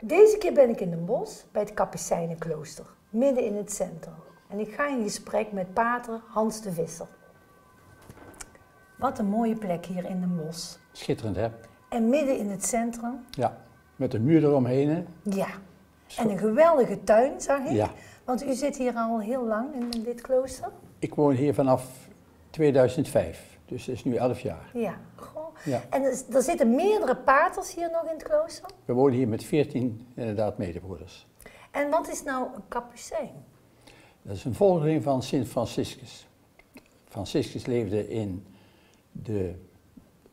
Deze keer ben ik in Den Bosch bij het Kapucijnenklooster, midden in het centrum. En ik ga in gesprek met pater Hans de Visser. Wat een mooie plek hier in Den Bosch. Schitterend, hè? En midden in het centrum, Ja. Met een muur eromheen, hè? ja. En een geweldige tuin, zag ik. Ja. Want u zit hier al heel lang in dit klooster. Ik woon hier vanaf 2005, dus dat is nu 11 jaar. Ja. Goh. Ja. En er, er zitten meerdere paters hier nog in het klooster. We wonen hier met 14 inderdaad medebroeders. En wat is nou een kapucijn? Dat is een volgeling van Sint Franciscus. Franciscus leefde in de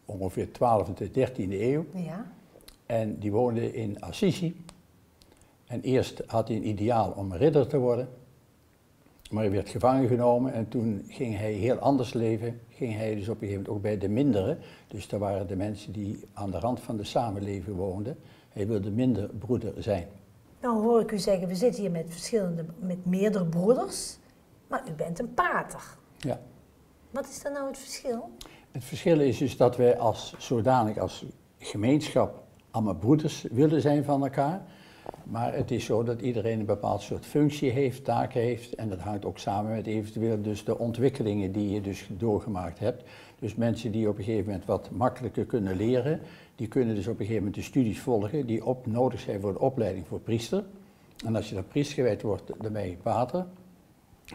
ongeveer 12e tot 13e eeuw Ja. en die woonde in Assisi. En eerst had hij een ideaal om ridder te worden, maar hij werd gevangen genomen en toen ging hij heel anders leven. Ging hij dus op een gegeven moment ook bij de minderen, dus daar waren de mensen die aan de rand van de samenleving woonden. Hij wilde minder broeder zijn. Nou hoor ik u zeggen, we zitten hier met verschillende, met meerdere broeders. Maar u bent een pater. Ja. Wat is dan nou het verschil? Het verschil is dus dat wij als zodanig als gemeenschap allemaal broeders willen zijn van elkaar. Maar het is zo dat iedereen een bepaald soort functie heeft, taken heeft. En dat hangt ook samen met eventueel dus de ontwikkelingen die je dus doorgemaakt hebt. Dus mensen die op een gegeven moment wat makkelijker kunnen leren, die kunnen dus op een gegeven moment de studies volgen die op, nodig zijn voor de opleiding voor priester. En als je dan priester gewijd wordt, dan ben je pater.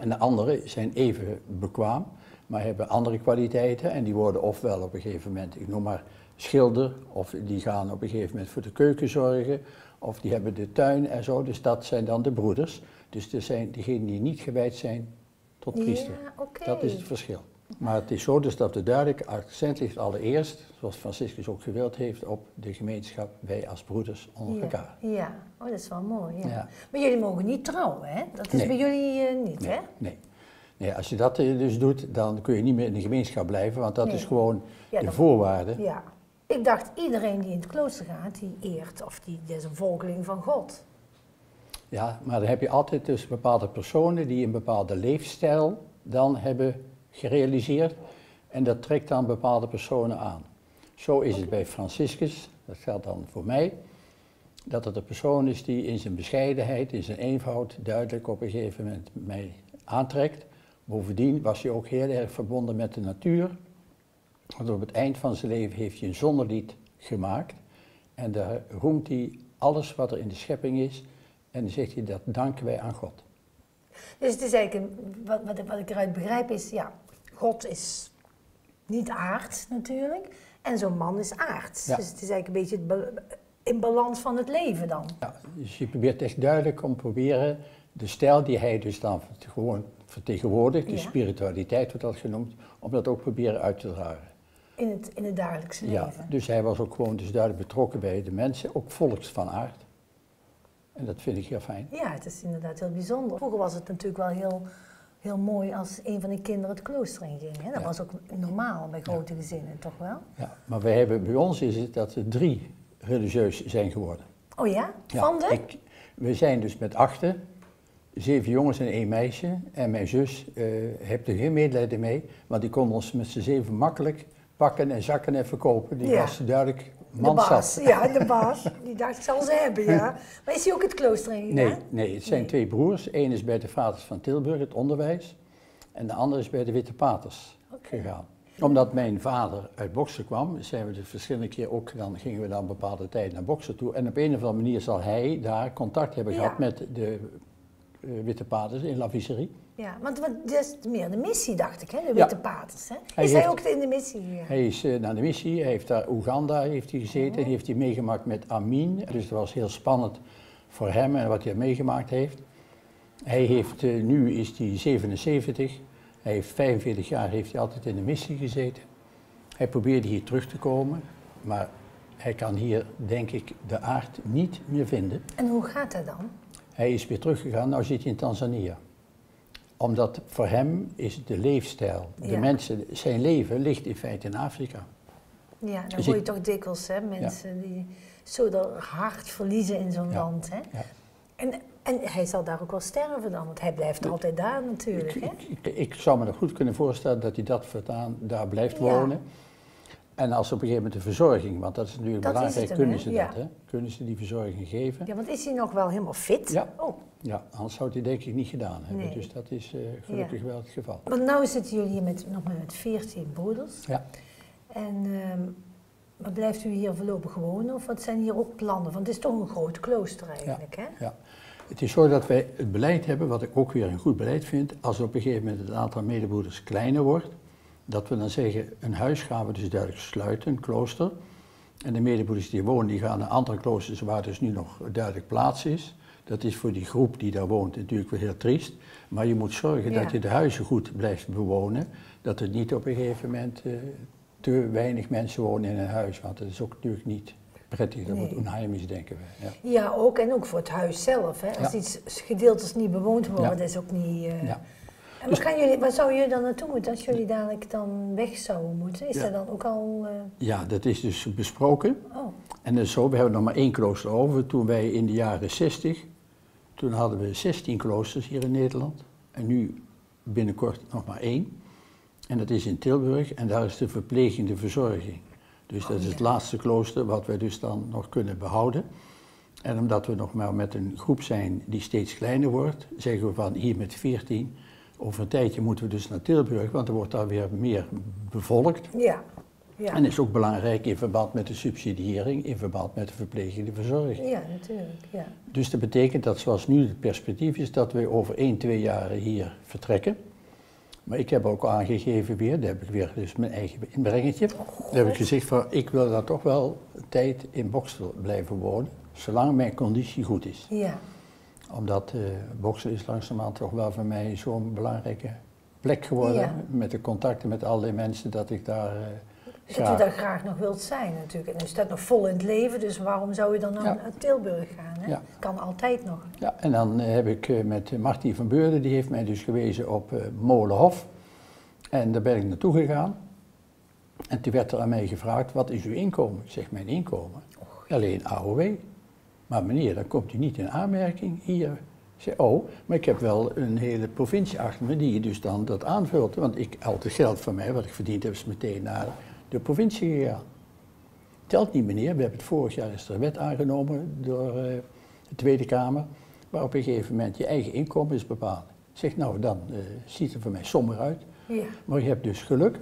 En de anderen zijn even bekwaam, maar hebben andere kwaliteiten. En die worden ofwel op een gegeven moment, ik noem maar schilder, of die gaan op een gegeven moment voor de keuken zorgen, of die hebben de tuin en zo. Dus dat zijn dan de broeders. Dus er zijn diegenen die niet gewijd zijn tot priester. Ja. Dat is het verschil. Maar het is zo dus dat er duidelijk accent ligt allereerst, zoals Franciscus ook gewild heeft, op de gemeenschap, wij als broeders onder ja. elkaar. Ja, oh, dat is wel mooi. Ja. Ja. Maar jullie mogen niet trouwen, hè? Dat is Nee. bij jullie eh, niet, hè? Nee. Nee, als je dat eh, dus doet, dan kun je niet meer in de gemeenschap blijven, want dat Nee. is gewoon Ja, de voorwaarde. Ja. Ik dacht, iedereen die in het klooster gaat, die eert of die, die is een volgeling van God. Ja, maar dan heb je altijd dus bepaalde personen die een bepaalde leefstijl dan hebben gerealiseerd en dat trekt dan bepaalde personen aan. Zo is het bij Franciscus, dat geldt dan voor mij, dat het een persoon is die in zijn bescheidenheid, in zijn eenvoud, duidelijk op een gegeven moment mij aantrekt. Bovendien was hij ook heel erg verbonden met de natuur. Want op het eind van zijn leven heeft hij een zonnelied gemaakt. En daar roemt hij alles wat er in de schepping is. En dan zegt hij dat danken wij aan God. Dus het is eigenlijk, een- wat, wat, wat ik eruit begrijp is, ja, God is niet aards natuurlijk. En zo'n man is aards. Ja. Dus het is eigenlijk een beetje in balans van het leven dan. Ja, dus je probeert echt duidelijk om te proberen de stijl die hij dus dan gewoon vertegenwoordigt, de Ja. spiritualiteit wordt dat genoemd, om dat ook proberen uit te dragen. In het, in het dagelijkse Ja, leven. dus hij was ook gewoon dus duidelijk betrokken bij de mensen, ook volks van aard. En dat vind ik heel fijn. Ja, het is inderdaad heel bijzonder. Vroeger was het natuurlijk wel heel, heel mooi als een van die kinderen het klooster inging. Hè? Dat Ja. was ook normaal bij grote gezinnen, toch wel? Ja, maar wij hebben, bij ons is het dat er drie religieus zijn geworden. Oh ja? Ja, Van de? Ik, we zijn dus met achten, zeven jongens en één meisje. En mijn zus eh heeft er geen medelijden mee, want die kon ons met z'n zeven makkelijk pakken en zakken en verkopen. Die Ja. was duidelijk de mansat. baas. Ja, de baas. Die dacht, ik zal ze hebben, ja. Maar is hij ook het klooster ingegaan? Nee, nee, het zijn Nee. twee broers. Eén is bij de Vaders van Tilburg, het onderwijs. En de andere is bij de Witte Paters gegaan. Omdat mijn vader uit boksen kwam, zijn we de verschillende keer ook, dan gingen we dan een bepaalde tijd naar boksen toe. En op een of andere manier zal hij daar contact hebben Ja. gehad met de Witte Paters in La Viserie. Ja, want wat, dat is meer de missie, dacht ik, hè? De Ja. witte paters, hè? Is hij heeft- ook in de missie gegaan? Hij is eh, naar de missie, hij heeft daar Oeganda heeft hij gezeten, Oh. heeft hij meegemaakt met Amin. Dus dat was heel spannend voor hem en wat hij meegemaakt heeft. Hij heeft, eh, nu is hij 77, hij heeft 45 jaar heeft hij altijd in de missie gezeten. Hij probeerde hier terug te komen, maar hij kan hier denk ik de aard niet meer vinden. En hoe gaat dat dan? Hij is weer teruggegaan, nou zit hij in Tanzania. Omdat voor hem is de leefstijl, de mensen, zijn leven ligt in feite in Afrika. Ja, dan Dus hoor je ik- toch dikwijls, hè? Mensen die zo de hart verliezen in zo'n Ja. land. Hè? Ja. En, en hij zal daar ook wel sterven dan, want hij blijft altijd daar natuurlijk. Ik, Hè? ik, ik, ik zou me nog goed kunnen voorstellen dat hij dat voortaan daar blijft wonen. En als op een gegeven moment de verzorging, want dat is natuurlijk Dat belangrijk, hem, kunnen ze Ja. dat, hè? Kunnen ze die verzorging geven? Ja, want is hij nog wel helemaal fit? Ja. Oh, Ja, anders zou hij denk ik niet gedaan hebben. Nee. Dus dat is eh, gelukkig wel het geval. want nu zitten jullie hier met, nog maar met 14 broeders. Ja. En maar blijft u hier voorlopig wonen of wat zijn hier ook plannen? Want het is toch een groot klooster eigenlijk, hè? Ja. Het is zo dat wij het beleid hebben, wat ik ook weer een goed beleid vind, als op een gegeven moment het aantal medebroeders kleiner wordt, dat we dan zeggen, een huis gaan we dus duidelijk sluiten, een klooster. En de medebroeders die wonen, die gaan naar andere kloosters waar dus nu nog duidelijk plaats is. Dat is voor die groep die daar woont natuurlijk wel heel triest. Maar je moet zorgen Ja. dat je de huizen goed blijft bewonen. Dat er niet op een gegeven moment eh, te weinig mensen wonen in een huis. Want dat is ook natuurlijk niet prettig. Dat Nee. wordt onheimisch, denken we. Ja. Ja, ook en ook voor het huis zelf. Hè? Als Ja. iets gedeeltes niet bewoond worden, dat is ook niet. eh, En waar, gaan jullie, waar zou je dan naartoe moeten als jullie dadelijk dan weg zouden moeten? Is Ja. dat dan ook al. eh, Ja, dat is dus besproken. oh, En zo, we hebben nog maar één klooster over. Toen wij in de jaren 60, toen hadden we 16 kloosters hier in Nederland. En nu binnenkort nog maar één. En dat is in Tilburg en daar is de verplegende verzorging. Dus dat is het laatste klooster wat wij dus dan nog kunnen behouden. En omdat we nog maar met een groep zijn die steeds kleiner wordt, zeggen we van hier met 14. Over een tijdje moeten we dus naar Tilburg, want er wordt daar weer meer bevolkt. ja. Ja. En is ook belangrijk in verband met de subsidiëring, in verband met de verplegende verzorging. ja, natuurlijk. Ja. Dus dat betekent dat zoals nu het perspectief is, dat we over 1, 2 jaren hier vertrekken. Maar ik heb ook aangegeven weer, daar heb ik weer dus mijn eigen inbrengetje. Daar heb ik gezegd van, ik wil daar toch wel een tijd in Bokstel blijven wonen, zolang mijn conditie goed is. ja. Omdat eh Bokstel is langzamerhand toch wel voor mij zo'n belangrijke plek geworden. Ja. Met de contacten met allerlei mensen, dat ik daar eh, Dat u daar graag nog wilt zijn natuurlijk. En u staat nog vol in het leven, dus waarom zou u dan naar Ja. Tilburg gaan? Hè? Ja. Kan altijd nog. Ja, en dan heb ik eh, met Martin van Beurden, die heeft mij dus gewezen op Molenhof. En daar ben ik naartoe gegaan. En toen werd er aan mij gevraagd, wat is uw inkomen? Ik zeg, mijn inkomen? Alleen AOW. Maar meneer, dan komt u niet in aanmerking hier. Ik zei, oh, maar ik heb wel een hele provincie achter me die je dus dan dat aanvult. Want ik, al het geld van mij, wat ik verdiend heb, is meteen naar de provincie gegaan. Telt niet meneer, we hebben het vorig jaar is er een wet aangenomen door eh, de Tweede Kamer, waar op een gegeven moment je eigen inkomen is bepaald. Zeg nou, dan eh, ziet er voor mij somber uit. Ja. Maar je hebt dus geluk,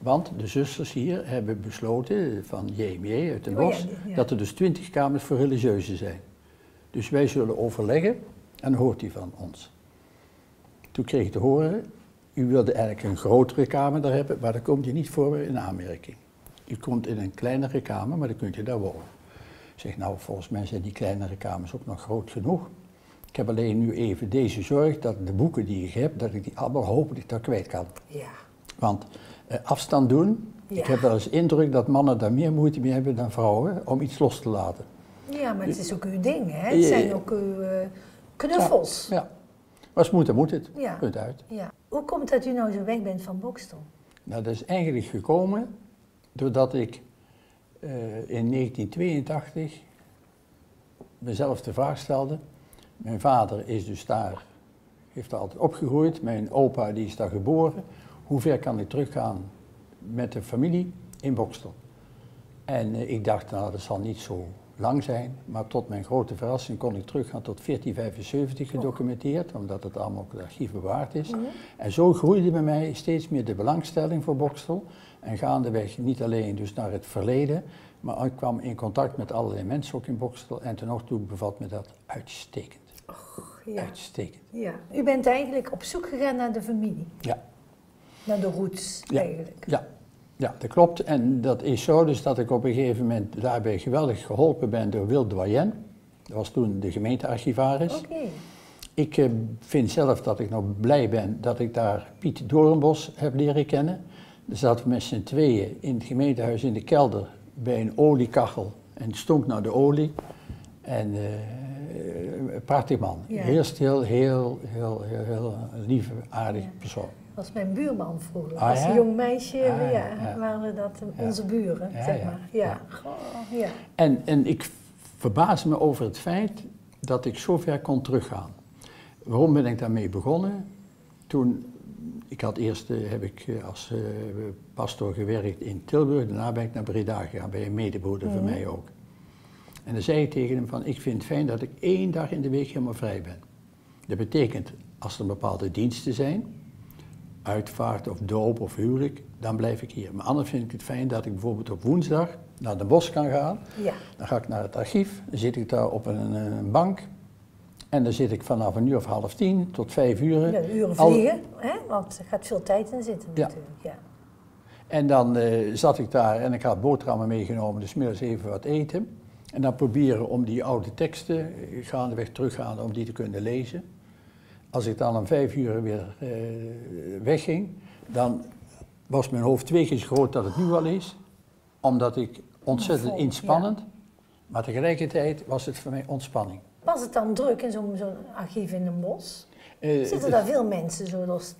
want de zusters hier hebben besloten van JMJ uit Den Oh ja, Bosch, ja. dat er dus twintig kamers voor religieuzen zijn. Dus wij zullen overleggen en hoort hij van ons. Toen kreeg ik te horen, u wilde eigenlijk een grotere kamer daar hebben, maar daar komt je niet voor in aanmerking. U komt in een kleinere kamer, maar dan kunt je daar wonen. Ik zeg, nou, volgens mij zijn die kleinere kamers ook nog groot genoeg. Ik heb alleen nu even deze zorg dat de boeken die ik heb, dat ik die allemaal hopelijk daar kwijt kan. Ja. Want afstand doen, Ja. ik heb wel eens indruk dat mannen daar meer moeite mee hebben dan vrouwen om iets los te laten. ja, maar het is ook uw ding, hè? Het zijn ook uw eh, knuffels. Ja. Maar als het moet, dan moet het. Ja. Punt uit. Ja. Hoe komt dat u nou zo weg bent van Bokstel? Nou, dat is eigenlijk gekomen doordat ik eh, in 1982 mezelf de vraag stelde. Mijn vader is dus daar, heeft daar altijd opgegroeid. Mijn opa die is daar geboren. Hoe ver kan ik teruggaan met de familie in Bokstel? En eh, ik dacht, nou, dat zal niet zo lang zijn. Maar tot mijn grote verrassing kon ik teruggaan tot 1475 gedocumenteerd, omdat het allemaal op het archief bewaard is. En zo groeide bij mij steeds meer de belangstelling voor Bokstel. En gaandeweg niet alleen dus naar het verleden, maar ik kwam in contact met allerlei mensen ook in Bokstel. En ten nog toe bevalt me dat uitstekend. Ja. Uitstekend. ja. U bent eigenlijk op zoek gegaan naar de familie, Ja. Naar de roots Ja. eigenlijk. Ja, ja, dat klopt. En dat is zo dus dat ik op een gegeven moment daarbij geweldig geholpen ben door Wil Doyen. Dat was toen de gemeentearchivaris. Oké. Ik eh, vind zelf dat ik nog blij ben dat ik daar Piet Doornbos heb leren kennen. Dan zaten we met z'n tweeën in het gemeentehuis in de kelder bij een oliekachel. En het stonk naar de olie. En eh, een prachtig man. Ja. Heel stil, heel, heel, heel, heel lieve, aardige Ja. persoon. Was mijn buurman vroeger. Ah, Als ja? een jong meisje Ah, ja, ja. waren dat onze buren, zeg maar. Ja. Ja. Goh, ja. En, en ik verbaas me over het feit dat ik zo ver kon teruggaan. Waarom ben ik daarmee begonnen? Toen, ik had eerst eh, heb ik eh, als eh, pastor gewerkt in Tilburg, daarna ben ik naar Breda gegaan, bij een medebroeder van Mhm. mij ook. En dan zei ik tegen hem van, ik vind het fijn dat ik één dag in de week helemaal vrij ben. Dat betekent, als er bepaalde diensten zijn, uitvaart of doop of huwelijk, dan blijf ik hier. Maar anders vind ik het fijn dat ik bijvoorbeeld op woensdag naar de bos kan gaan. ja. Dan ga ik naar het archief, dan zit ik daar op een, een bank. En dan zit ik vanaf een uur of half tien tot vijf uur. Ja, uren Al- vliegen, hè? want er gaat veel tijd in zitten Ja. natuurlijk. Ja. En dan eh, zat ik daar en ik had boterhammen meegenomen, dus middags even wat eten. En dan proberen om die oude teksten, eh, gaandeweg teruggaande, om die te kunnen lezen. Als ik dan om vijf uur weer eh, wegging, dan was mijn hoofd twee keer zo groot dat het nu al is. Omdat ik ontzettend inspannend, maar tegelijkertijd was het voor mij ontspanning. Was het dan druk in zo'n zo'n archief in een bos? Eh, Zitten daar veel mensen zo los?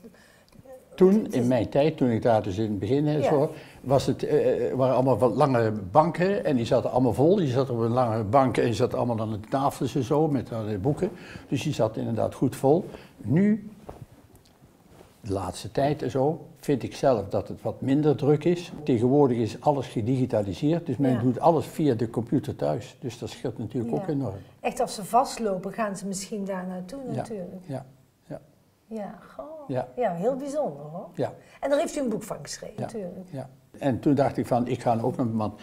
Toen, in mijn tijd, toen ik daar dus in het begin Ja. zo, was het, eh, waren allemaal wat lange banken en die zaten allemaal vol. Je zat op een lange bank en je zat allemaal aan de tafels en zo met allerlei boeken. Dus die zat inderdaad goed vol. Nu, de laatste tijd en zo, vind ik zelf dat het wat minder druk is. Tegenwoordig is alles gedigitaliseerd, dus men Ja. doet alles via de computer thuis. Dus dat scheelt natuurlijk ook enorm. Echt als ze vastlopen, gaan ze misschien daar naartoe natuurlijk. Ja, ja, Ja, goh. Ja. ja, heel bijzonder hoor. ja. En daar heeft u een boek van geschreven Ja. natuurlijk. Ja. En toen dacht ik van, ik ga ook nog, want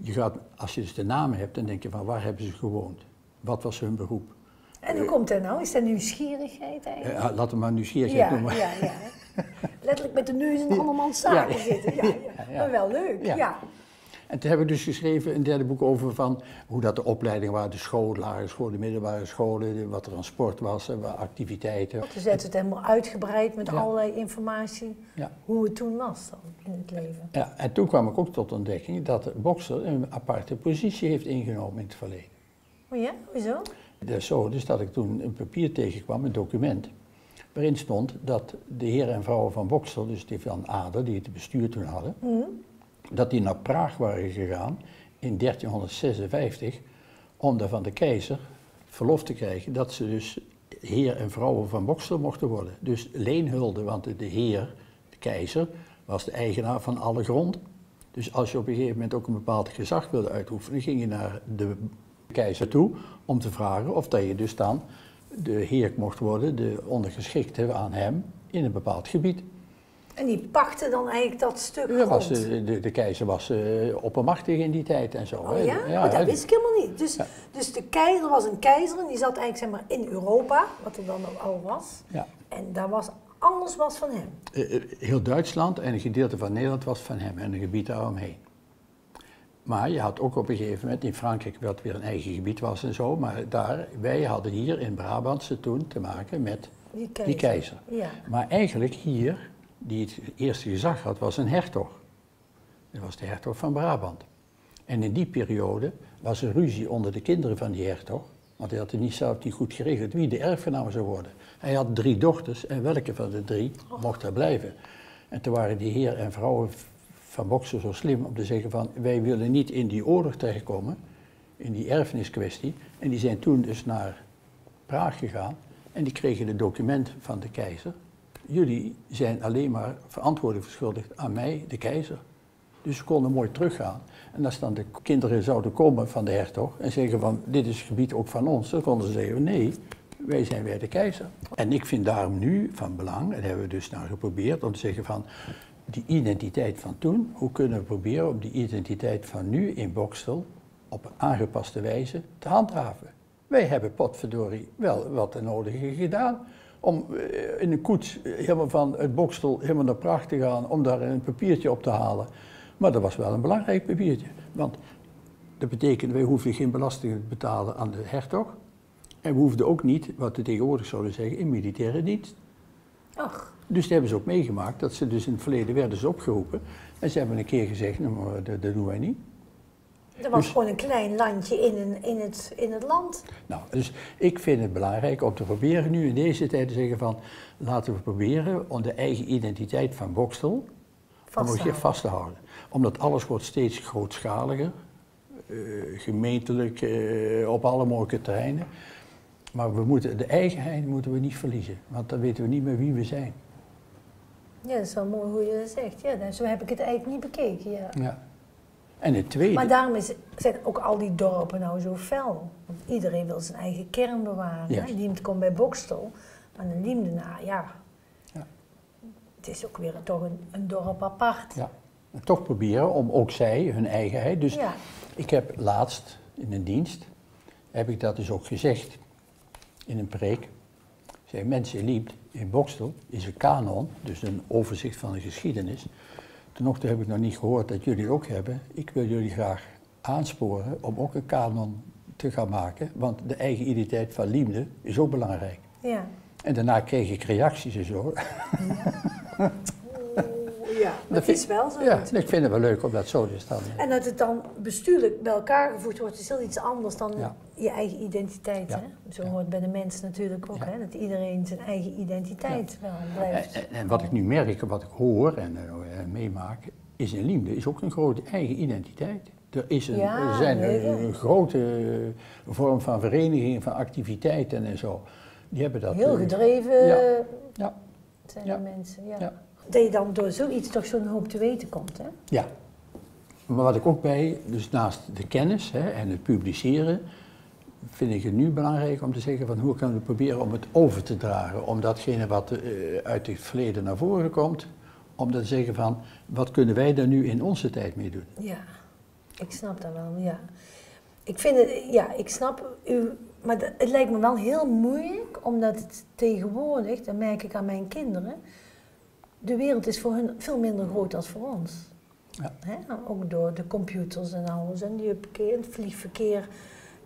je gaat, als je dus de naam hebt, dan denk je van, waar hebben ze gewoond? Wat was hun beroep? En hoe komt dat nou? Is dat nieuwsgierigheid eigenlijk? Eh, laat hem maar nieuwsgierigheid Ja, noemen. ja, ja. Letterlijk met de neus in de andermans zaken Ja. zitten. Ja, ja. Ja. Maar wel leuk, Ja. En toen heb ik dus geschreven een derde boek over van hoe dat de opleidingen waren, de school, lagere scholen, de middelbare scholen, wat er aan sport was, en wat activiteiten. Dus zet het helemaal uitgebreid met Ja. allerlei informatie. Ja. Hoe het toen was dan in het leven. Ja, en toen kwam ik ook tot de ontdekking dat de bokser een aparte positie heeft ingenomen in het verleden. Oh ja, hoezo? Dat is zo, dus dat ik toen een papier tegenkwam, een document, waarin stond dat de heren en vrouwen van Boksel, dus die van Ader, die het bestuur toen hadden, Mhm. Dat die naar Praag waren gegaan in 1356 om daar van de keizer verlof te krijgen dat ze dus heer en vrouwen van Boksel mochten worden. Dus leenhulde, want de, heer, de keizer, was de eigenaar van alle grond. Dus als je op een gegeven moment ook een bepaald gezag wilde uitoefenen, ging je naar de keizer toe om te vragen of dat je dus dan de heer mocht worden, de ondergeschikte aan hem, in een bepaald gebied. En die pakte dan eigenlijk dat stuk Ja, was, eh, de, de keizer was eh, oppermachtig in die tijd en zo. Oh ja? Ja, Oh, dat wist ik helemaal niet. Dus, Ja. dus de keizer was een keizer en die zat eigenlijk zeg maar, in Europa, wat er dan al was. Ja. En daar was, alles was van hem. Eh, Heel Duitsland en een gedeelte van Nederland was van hem en een gebied daaromheen. Maar je had ook op een gegeven moment in Frankrijk, wat weer een eigen gebied was en zo, maar daar, wij hadden hier in Brabantse toen te maken met Die keizer. die keizer. Ja. Maar eigenlijk hier, die het eerste gezag had, was een hertog. Dat was de hertog van Brabant. En in die periode was er ruzie onder de kinderen van die hertog. Want hij had het niet zelf niet goed geregeld wie de erfgenaam zou worden. Hij had drie dochters en welke van de drie mocht er blijven. En toen waren die heer en vrouwen van Boksen zo slim om te zeggen van... wij willen niet in die oorlog terechtkomen, in die erfeniskwestie. En die zijn toen dus naar Praag gegaan en die kregen het document van de keizer. Jullie zijn alleen maar verantwoordelijk verschuldigd aan mij, de keizer. Dus ze konden mooi teruggaan. En als dan de kinderen zouden komen van de hertog en zeggen van dit is het gebied ook van ons, dan konden ze zeggen nee, wij zijn weer de keizer. En ik vind daarom nu van belang, en hebben we dus nou geprobeerd, om te zeggen van die identiteit van toen, hoe kunnen we proberen om die identiteit van nu in Bokstel op een aangepaste wijze te handhaven. Wij hebben potverdorie wel wat de nodige gedaan om eh, in een koets eh, helemaal van het Bokstel helemaal naar Praag te gaan om daar een papiertje op te halen. Maar dat was wel een belangrijk papiertje, want dat betekent wij hoefden geen belasting te betalen aan de hertog en we hoefden ook niet, wat we tegenwoordig zouden zeggen, in militaire dienst. Ach, Dus dat hebben ze ook meegemaakt, dat ze dus in het verleden werden ze opgeroepen. En ze hebben een keer gezegd, nou, dat doen wij niet. Er was Dus- gewoon een klein landje in, een, in, het, in het land. Nou, dus ik vind het belangrijk om te proberen nu in deze tijd te zeggen van laten we proberen om de eigen identiteit van Bokstel Vast te vast te houden. Omdat alles wordt steeds grootschaliger, eh, gemeentelijk, eh, op alle mogelijke terreinen. Maar we moeten, de eigenheid moeten we niet verliezen, want dan weten we niet meer wie we zijn. Ja, dat is wel mooi hoe je dat zegt. Ja, dat- zo heb ik het eigenlijk niet bekeken. Ja. Ja. En het tweede, Maar daarom is, zijn ook al die dorpen nou zo fel. Want iedereen wil zijn eigen kern bewaren. Liemt komt bij Bokstel, maar een Liemdenaar, ja. Ja. Het is ook weer toch een, een dorp apart. ja, en toch proberen om ook zij hun eigenheid. Dus Ja. ik heb laatst in een dienst, heb ik dat dus ook gezegd in een preek. Ik zei, mensen liept in Bokstel is een kanon, dus een overzicht van de geschiedenis. Ten nog toe heb ik nog niet gehoord dat jullie ook hebben. Ik wil jullie graag aansporen om ook een kanon te gaan maken, want de eigen identiteit van Liemde is ook belangrijk. Ja. En daarna kreeg ik reacties en zo. ja, dat vind- is wel zo. Ja, ik vind het wel leuk om dat zo te staan. En dat het dan bestuurlijk bij elkaar gevoegd wordt, is heel iets anders dan Ja. je eigen identiteit. Ja. Hè? Zo Ja. hoort bij de mens natuurlijk ook, Ja. hè? dat iedereen zijn eigen identiteit wel blijft. En, wat ik nu merk, en wat ik hoor en, eh, en meemaak, is in Liemde is ook een grote eigen identiteit. Er, is een, Ja, er zijn nee, een, ja. grote eh, vorm van vereniging, van activiteiten en zo. Die hebben dat. Heel eh, gedreven ja. eh, Ja, zijn Ja. de mensen. Ja. Dat je dan door zoiets toch zo'n hoop te weten komt. Hè? ja. Maar wat ik ook bij, dus naast de kennis hè, en het publiceren, vind ik het nu belangrijk om te zeggen van hoe kunnen we proberen om het over te dragen. Om datgene wat eh, uit het verleden naar voren komt, om te zeggen van wat kunnen wij daar nu in onze tijd mee doen. Ja, ik snap dat wel, ja. Ik vind het, ja, ik snap u, maar het lijkt me wel heel moeilijk, omdat het tegenwoordig, dat merk ik aan mijn kinderen, de wereld is voor hun veel minder groot dan voor ons. Ja. Hè? Ook door de computers en alles en die het vliegverkeer.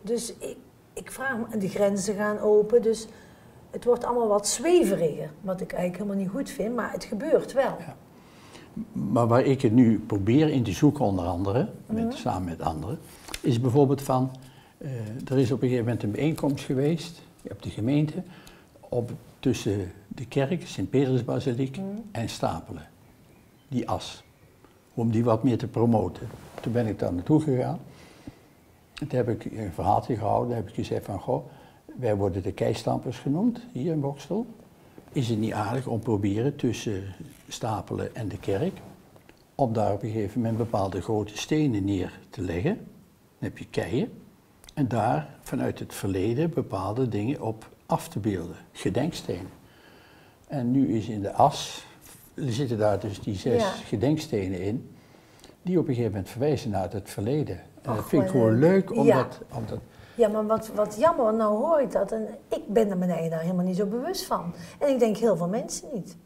Dus ik, ik vraag me, en de grenzen gaan open, dus het wordt allemaal wat zweveriger, wat ik eigenlijk helemaal niet goed vind, maar het gebeurt wel. Ja. Maar waar ik het nu probeer in te zoeken, onder andere, met, Mhm. samen met anderen, is bijvoorbeeld van, eh, er is op een gegeven moment een bijeenkomst geweest op de gemeente, op, tussen de kerk, Sint-Petersbasiliek Mhm. en Stapelen. Die as. Om die wat meer te promoten. Toen ben ik daar naartoe gegaan. En toen heb ik een verhaaltje gehouden, heb ik gezegd van, goh, wij worden de keistampers genoemd, hier in Bokstel. Is het niet aardig om proberen tussen Stapelen en de kerk, om daar op een gegeven moment bepaalde grote stenen neer te leggen. Dan heb je keien. En daar vanuit het verleden bepaalde dingen op af te beelden, gedenkstenen. En nu is in de as, er zitten daar dus die zes Ja. gedenkstenen in, die op een gegeven moment verwijzen naar het verleden. En dat vind ik gewoon leuk. om Ja. dat, om dat Ja, maar wat, wat jammer, want nou hoor ik dat en ik ben er eigen daar helemaal niet zo bewust van. En ik denk heel veel mensen niet.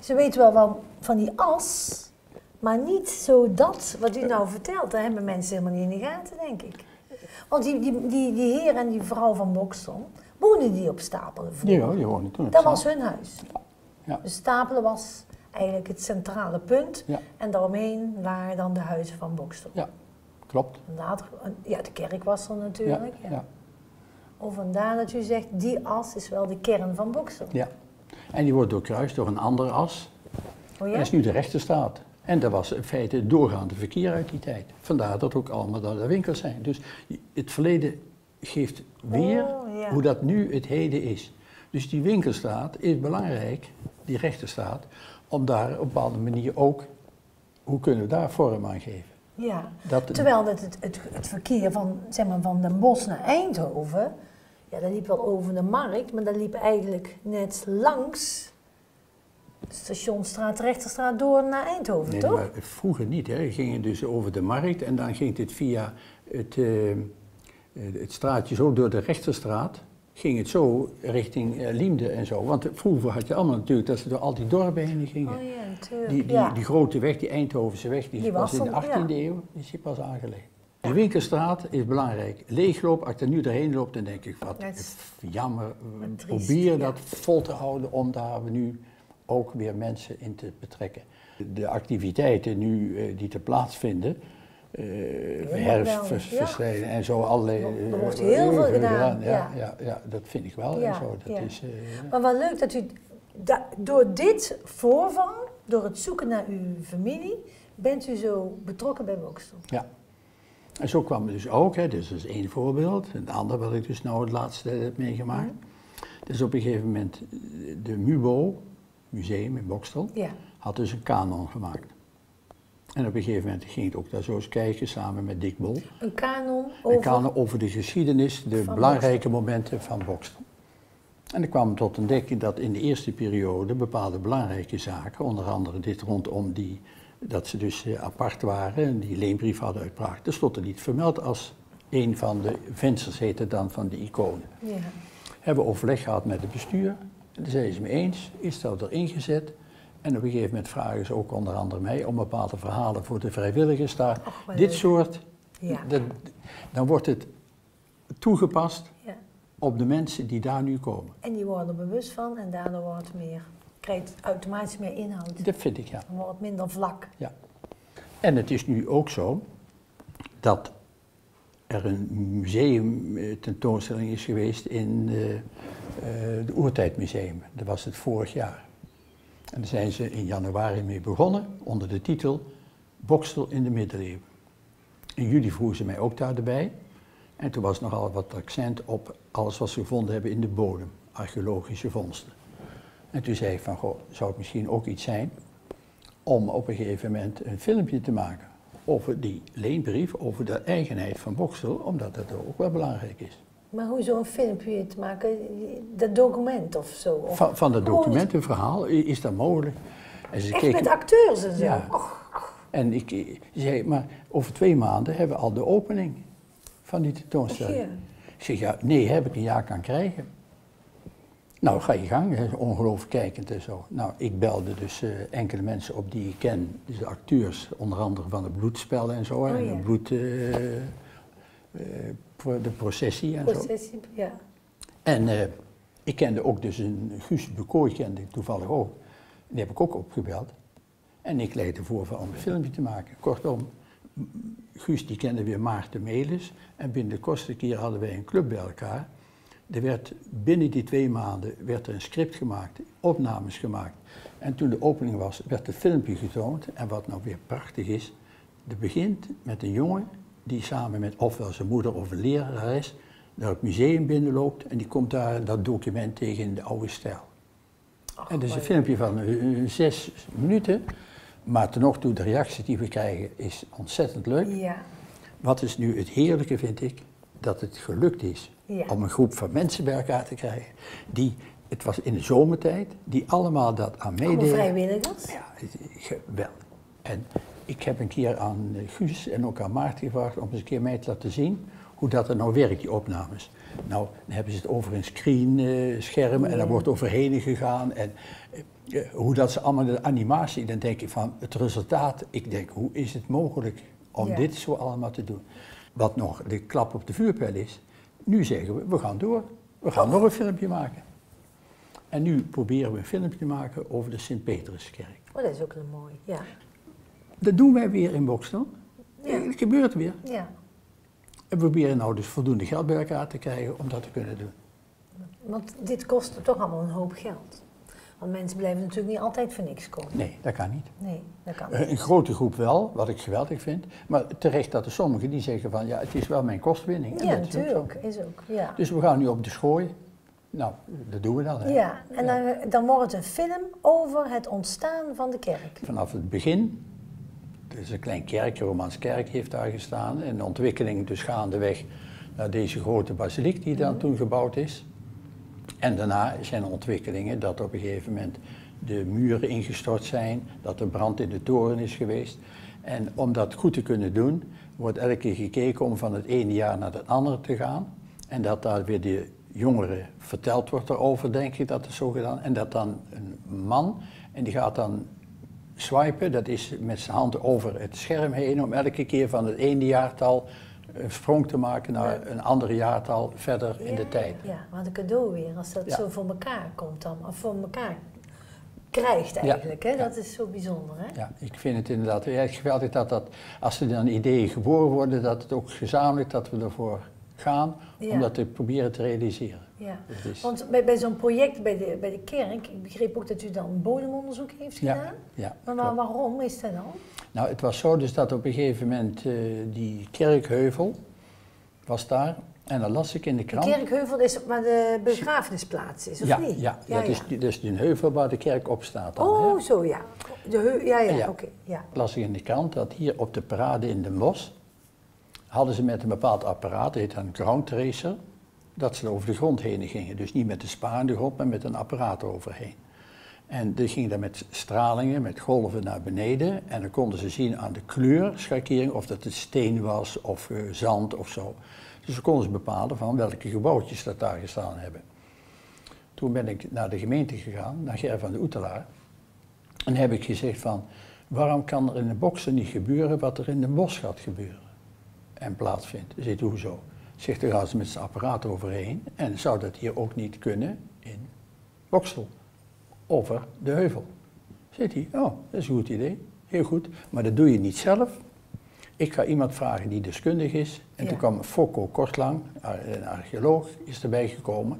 Ze weten wel van, van die as, maar niet zo dat wat u nou vertelt. Daar hebben mensen helemaal niet in de gaten, denk ik. Want die, die, die, die heer en die vrouw van Boksel, woonden die op Stapelen vroeger? Ja, die wonen toen Dat was hun huis. Ja. Dus Stapelen was eigenlijk het centrale punt. Ja. En daaromheen waren dan de huizen van Boksel. Ja, klopt. Later, ja, de kerk was er natuurlijk. Ja. ja. Of vandaar dat u zegt, die as is wel de kern van Boksel. ja. En die wordt doorkruist door een andere as. Oh Dat ja? is nu de rechterstraat. En dat was in feite het doorgaande verkeer uit die tijd. Vandaar dat ook allemaal daar de winkels zijn. Dus het verleden geeft weer Oh, ja. hoe dat nu het heden is. Dus die winkelstraat is belangrijk, die rechterstraat, om daar op een bepaalde manier ook, hoe kunnen we daar vorm aan geven? Ja. Dat, Terwijl dat het, het, het verkeer van, zeg maar, van Den Bosch naar Eindhoven, ja, dat liep wel over de markt, maar dat liep eigenlijk net langs de Stationstraat, Rechterstraat door naar Eindhoven, nee, toch? maar vroeger niet. Hè. Ging het dus over de markt en dan ging het via het, eh, het straatje zo door de rechterstraat. Ging het zo richting eh, Liemde en zo. Want vroeger had je allemaal natuurlijk dat ze door al die dorpen heen gingen. Oh ja, natuurlijk. Die, die, ja. die grote weg, die Eindhovense weg, die, Die was was in de dan, 18e ja. eeuw is die pas aangelegd. De winkelstraat is belangrijk. Leegloop, als ik er nu doorheen loop, dan denk ik, wat is- jammer. Wat Probeer ja. dat vol te houden om daar nu ook weer mensen in te betrekken. De activiteiten nu eh, die te plaatsvinden, herfstverstrijden en zo allerlei. Er wordt heel veel gedaan. Ja, ja. Ja, dat vind ik wel. en zo. Dat is, maar wat leuk dat u door dit voorval, door het zoeken naar uw familie, bent u zo betrokken bij Bokstel. Ja. En zo kwam het dus ook, hè, dus dat is één voorbeeld. Een ander wat ik dus nou het laatste heb meegemaakt. Mm. Dus op een gegeven moment, de MUBO, museum in Bokstel, ja. had dus een kanon gemaakt. En op een gegeven moment ging ik ook daar zo eens kijken samen met Dick Bol. Een kanon over? Een kanon over de geschiedenis, de belangrijke momenten van Bokstel. En ik kwam tot ontdekking dat in de eerste periode bepaalde belangrijke zaken, onder andere dit rondom die, dat ze dus eh, apart waren en die leenbrief hadden uit Praag, er niet vermeld als een van de vensters heette dan van de iconen. Ja. Hebben we overleg gehad met het bestuur. En daar zeiden ze me eens, is dat erin gezet. En op een gegeven moment vragen ze ook onder andere mij om bepaalde verhalen voor de vrijwilligers daar. dit soort, ja. dan wordt het toegepast ja op de mensen die daar nu komen. En die worden er bewust van en daardoor wordt het meer, krijgt automatisch meer inhoud. Dat vind ik, ja. Dan wordt het minder vlak. Ja. En het is nu ook zo dat er een museum eh, tentoonstelling is geweest in uh, uh, de Oertijdmuseum. Dat was het vorig jaar. En daar zijn ze in januari mee begonnen onder de titel Bokstel in de middeleeuwen. In juli vroegen ze mij ook daarbij. En toen was nogal wat accent op alles wat ze gevonden hebben in de bodem, archeologische vondsten. En toen zei ik van, goh, zou het misschien ook iets zijn om op een gegeven moment een filmpje te maken over die leenbrief, over de eigenheid van Boksel, omdat dat ook wel belangrijk is. Maar hoe zo'n filmpje te maken, dat document of zo? Of van, van dat document, een verhaal, is dat mogelijk? En ze Echt met acteurs en zo? Ja. En ik zei, maar over twee maanden hebben we al de opening van die tentoonstelling. Ik zeg, ja, nee, heb ik een jaar kan krijgen. Nou, ga je gang, ongelooflijk kijkend en zo. Nou, ik belde dus uh, enkele mensen op die ik ken, dus de acteurs, onder andere van de bloedspellen en zo, oh, en de bloed, uh, uh, de processie en processie, zo. ja. En ik kende ook dus een Guus Bekooi, kende ik toevallig ook. Die heb ik ook opgebeld. En ik leidde voor om een filmpje te maken. Kortom, Guus die kende weer Maarten Melis en binnen de kortste keer hadden wij een club bij elkaar. Er werd, binnen die twee maanden werd er een script gemaakt, opnames gemaakt. En toen de opening was, werd het filmpje getoond. En wat nou weer prachtig is, het begint met een jongen die samen met ofwel zijn moeder of een lerares naar het museum binnenloopt en die komt daar dat document tegen in de oude stijl. en dat is een filmpje van zes minuten maar ten nog toe, de reactie die we krijgen is ontzettend leuk. Ja. Wat is nu het heerlijke, vind ik, dat het gelukt is om een groep van mensen bij elkaar te krijgen. Die, het was in de zomertijd, die allemaal dat aan meededen. vrijwilligers? Ja, geweldig. En ik heb een keer aan eh, Guus en ook aan Maarten gevraagd om eens een keer mij te laten zien hoe dat er nou werkt, die opnames. Nou, dan hebben ze het over een screenscherm uh, en daar wordt overheen gegaan. En uh, hoe dat ze allemaal de animatie, dan denk ik van het resultaat, ik denk, hoe is het mogelijk om dit zo allemaal te doen? Wat nog de klap op de vuurpijl is, nu zeggen we, we gaan door. We gaan nog een filmpje maken. En nu proberen we een filmpje te maken over de Sint-Peterskerk. Oh, dat is ook een mooi, ja. Dat doen wij weer in Bokstel. Ja. Het gebeurt weer. Ja. En we proberen nou dus voldoende geld bij elkaar te krijgen om dat te kunnen doen. Want dit kost toch allemaal een hoop geld. Want mensen blijven natuurlijk niet altijd voor niks komen. Nee, dat kan niet. Nee, dat kan niet. Een grote groep wel, wat ik geweldig vind. Maar terecht dat er sommigen die zeggen van ja, het is wel mijn kostwinning. ja, natuurlijk. Is ook, ja. Dus we gaan nu op de schooi. Nou, dat doen we dan. Hè. Ja, en Dan, dan wordt het een film over het ontstaan van de kerk. Vanaf het begin is een klein kerkje, Romans kerk heeft daar gestaan. En de ontwikkeling dus gaandeweg naar deze grote basiliek die dan toen gebouwd is. En daarna zijn ontwikkelingen dat op een gegeven moment de muren ingestort zijn, dat er brand in de toren is geweest. En om dat goed te kunnen doen, wordt elke keer gekeken om van het ene jaar naar het andere te gaan. En dat daar weer de jongeren verteld wordt erover, denk ik dat het zo gedaan. En dat dan een man, en die gaat dan swipen, dat is met zijn hand over het scherm heen om elke keer van het ene jaartal een sprong te maken naar een ander jaartal verder in de tijd. Ja, wat een cadeau weer, als dat zo voor elkaar komt dan, of voor elkaar krijgt eigenlijk. Hè? Dat is zo bijzonder. Hè? Ja, ik vind het inderdaad echt geweldig dat, dat als er dan ideeën geboren worden, dat het ook gezamenlijk dat we ervoor gaan om dat te proberen te realiseren. Ja, want bij, bij zo'n project bij de, bij de kerk, ik begreep ook dat u dan bodemonderzoek heeft gedaan. Ja, ja maar waarom is dat dan? Nou, het was zo dus dat op een gegeven moment uh, die kerkheuvel was daar en dan las ik in de krant... De kerkheuvel is waar de begrafenisplaats is, of ja, niet? Ja, ja, dat is, dus een heuvel waar de kerk op staat dan, Oh, zo ja. De ja, ja, oké. ja. las ik in de krant dat hier op de parade in Den Bosch... hadden ze met een bepaald apparaat, dat heet een ground tracer... dat ze over de grond heen gingen. Dus niet met de spa in de grond, maar met een apparaat overheen. En die ging dan met stralingen, met golven naar beneden. En dan konden ze zien aan de kleurschakering of dat het steen was of uh, zand of zo. Dus dan konden ze bepalen van welke gebouwtjes dat daar gestaan hebben. Toen ben ik naar de gemeente gegaan, naar Ger van de Oetelaar. En heb ik gezegd van, waarom kan er in de boksen niet gebeuren wat er in de bos gaat gebeuren? En plaatsvindt. Zit hoezo? Zegt, gaan ze met zijn apparaat overheen. En zou dat hier ook niet kunnen in Boksel? Over de heuvel. Zit hij, oh, dat is een goed idee. Heel goed. Maar dat doe je niet zelf. Ik ga iemand vragen die deskundig is. En toen kwam Fokko Kortlang, een archeoloog, is erbij gekomen.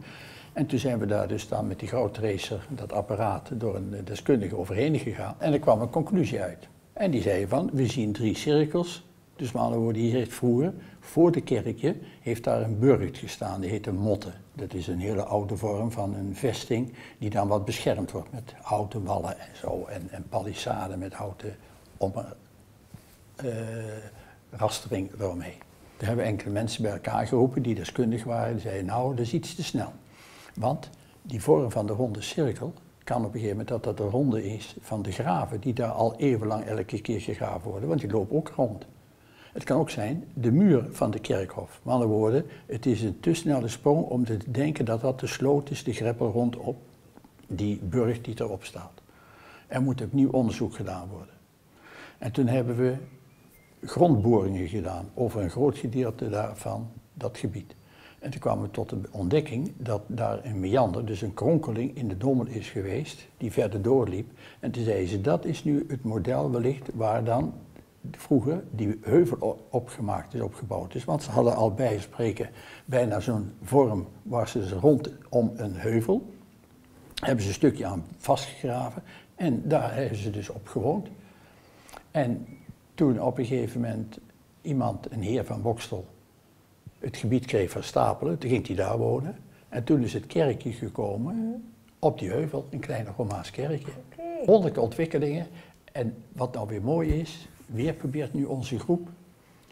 En toen zijn we daar dus dan met die tracer, dat apparaat, door een deskundige overheen gegaan. En er kwam een conclusie uit. En die zei van, we zien drie cirkels. Dus met andere woorden, hier heeft vroeger, voor de kerkje, heeft daar een burcht gestaan. Die heette Motte. Dat is een hele oude vorm van een vesting die dan wat beschermd wordt met houten wallen en zo. En, en palissade met houten om, uh, rastering eromheen. Daar hebben enkele mensen bij elkaar geroepen die deskundig waren. Die zeiden, nou, dat is iets te snel. Want die vorm van de ronde cirkel kan op een gegeven moment dat dat de ronde is van de graven, die daar al eeuwenlang elke keer gegraven worden, want die lopen ook rond. Het kan ook zijn de muur van de kerkhof. Met andere woorden, het is een te snelle sprong om te denken dat dat de sloot is, de greppel rondop die burg die erop staat. Er moet opnieuw onderzoek gedaan worden. En toen hebben we grondboringen gedaan over een groot gedeelte daarvan, dat gebied. En toen kwamen we tot de ontdekking dat daar een meander, dus een kronkeling in de dommel is geweest, die verder doorliep. En toen zeiden ze, dat is nu het model wellicht waar dan vroeger die heuvel opgemaakt is, opgebouwd is. Want ze hadden al bij spreken bijna zo'n vorm waar ze rondom een heuvel, hebben ze een stukje aan vastgegraven en daar hebben ze dus op gewoond. En toen op een gegeven moment iemand, een heer van Bokstel, het gebied kreeg van Stapelen, toen ging hij daar wonen. En toen is het kerkje gekomen op die heuvel, een kleine Romaans kerkje. Okay. ontwikkelingen. En wat nou weer mooi is, weer probeert nu onze groep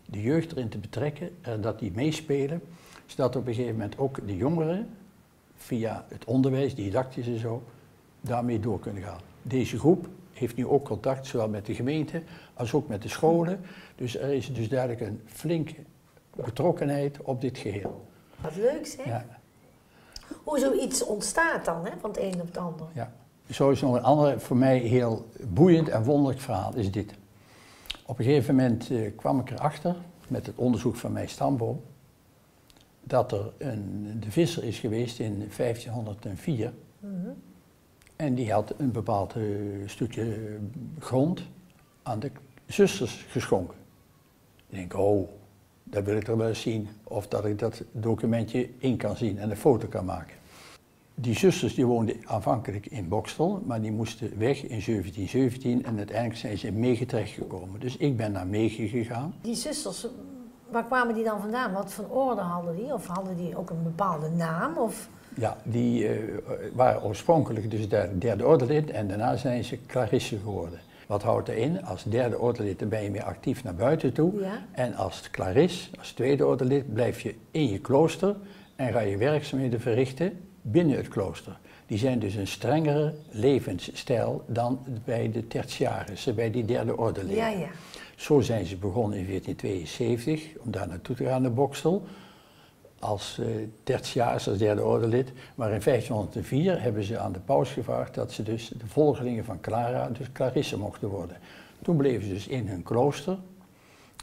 de jeugd erin te betrekken en dat die meespelen, zodat op een gegeven moment ook de jongeren via het onderwijs, didactisch en zo, daarmee door kunnen gaan. Deze groep heeft nu ook contact, zowel met de gemeente als ook met de scholen. Dus er is dus duidelijk een flinke betrokkenheid op dit geheel. Wat leuk zeg. Ja. Hoe zoiets ontstaat dan, hè, van het een op het ander. Ja. Zo is nog een ander, voor mij heel boeiend en wonderlijk verhaal, is dit. Op een gegeven moment eh, kwam ik erachter, met het onderzoek van mijn stamboom, dat er een, de visser is geweest in 1504. Mm en die had een bepaald uh, stukje grond aan de zusters geschonken. Ik denk, oh, dat wil ik er wel eens zien. Of dat ik dat documentje in kan zien en een foto kan maken. Die zusters die woonden aanvankelijk in Bokstel, maar die moesten weg in 1717 en uiteindelijk zijn ze in Mege terechtgekomen. Dus ik ben naar Mege gegaan. Die zusters, waar kwamen die dan vandaan? Wat voor orde hadden die? Of hadden die ook een bepaalde naam? Of... Ja, die uh, waren oorspronkelijk dus derde, derde ordelid en daarna zijn ze clarisse geworden. Wat houdt er in? Als derde ordelid dan ben je meer actief naar buiten toe. Ja. En als claris, als tweede ordelid, blijf je in je klooster en ga je werkzaamheden verrichten binnen het klooster. Die zijn dus een strengere levensstijl dan bij de tertiarissen, bij die derde ordelid. Ja, ja. Zo zijn ze begonnen in 1472 om daar naartoe te gaan naar Boksel als uh, als derde ordelid. Maar in 1504 hebben ze aan de paus gevraagd dat ze dus de volgelingen van Clara, dus Clarisse mochten worden. Toen bleven ze dus in hun klooster.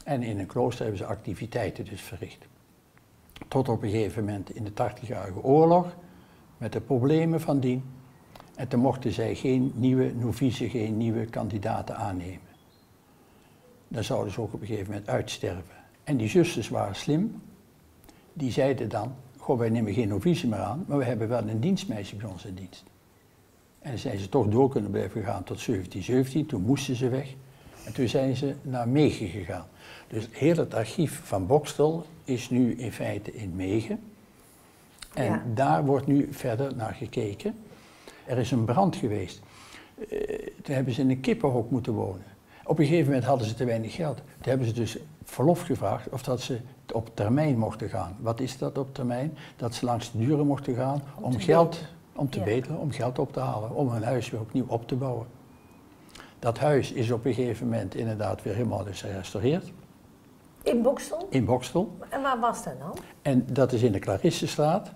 En in hun klooster hebben ze activiteiten dus verricht. Tot op een gegeven moment in de 80-jarige oorlog, met de problemen van dien. En toen mochten zij geen nieuwe novice, geen nieuwe kandidaten aannemen. Dan zouden ze ook op een gegeven moment uitsterven. En die zusters waren slim. Die zeiden dan, goh, wij nemen geen novice meer aan, maar we hebben wel een dienstmeisje bij ons in dienst. En zijn ze toch door kunnen blijven gaan tot 1717, toen moesten ze weg. En toen zijn ze naar Megen gegaan. Dus heel het archief van Bokstel is nu in feite in Megen. En daar wordt nu verder naar gekeken. Er is een brand geweest. Uh, toen hebben ze in een kippenhok moeten wonen. Op een gegeven moment hadden ze te weinig geld. Toen hebben ze dus verlof gevraagd of dat ze op termijn mochten gaan. Wat is dat op termijn? Dat ze langs de duren mochten gaan om, geld, om te ja. om geld op te halen, om hun huis weer opnieuw op te bouwen. Dat huis is op een gegeven moment inderdaad weer helemaal dus gerestaureerd. In Bokstel? In Bokstel. En waar was dat dan? En dat is in de Clarissestraat.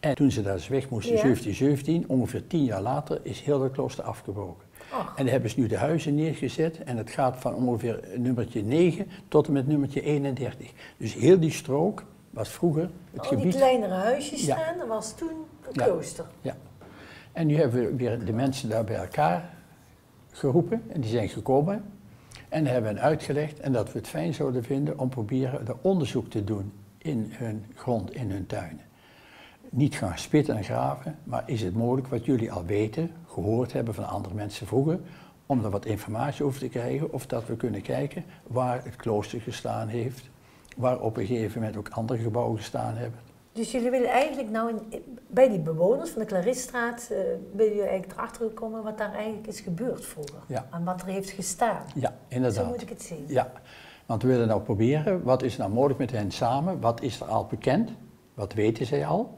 En toen ze daar dus weg moesten in 1717, ongeveer tien jaar later, is heel het klooster afgebroken. Och. En dan hebben ze nu de huizen neergezet en het gaat van ongeveer nummertje 9 tot en met nummertje 31. Dus heel die strook was vroeger het Al gebied... die kleinere huisjes ja. staan, dat was toen een ja. klooster. Ja. En nu hebben we weer de mensen daar bij elkaar geroepen en die zijn gekomen. En hebben hen uitgelegd en dat we het fijn zouden vinden om proberen er onderzoek te doen in hun grond, in hun tuinen. Niet gaan spitten en graven, maar is het mogelijk wat jullie al weten, gehoord hebben van andere mensen vroeger, om er wat informatie over te krijgen of dat we kunnen kijken waar het klooster gestaan heeft, waar op een gegeven moment ook andere gebouwen gestaan hebben. Dus jullie willen eigenlijk nou in, bij die bewoners van de Clarisstraat, uh, willen jullie eigenlijk erachter komen wat daar eigenlijk is gebeurd vroeger. Ja. En wat er heeft gestaan. Ja, inderdaad. Zo moet ik het zien. Ja, want we willen nou proberen, wat is nou mogelijk met hen samen, wat is er al bekend, wat weten zij al.